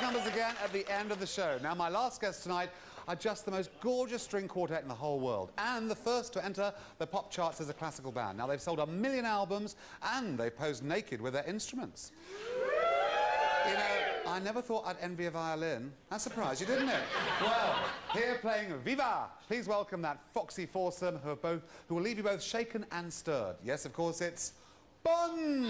Numbers again at the end of the show. Now, my last guests tonight are just the most gorgeous string quartet in the whole world and the first to enter the pop charts as a classical band. Now, they've sold a million albums and they've posed naked with their instruments. You know, I never thought I'd envy a violin. That surprised you, didn't it? Well, here playing Viva, please welcome that foxy foursome who, both, who will leave you both shaken and stirred. Yes, of course, it's Bond!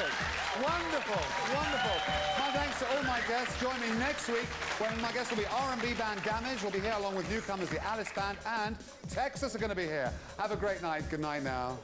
Wonderful, wonderful. My thanks to all my guests. Join me next week when my guests will be R&B band Damage. We'll be here along with newcomers the Alice Band and Texas are going to be here. Have a great night. Good night now.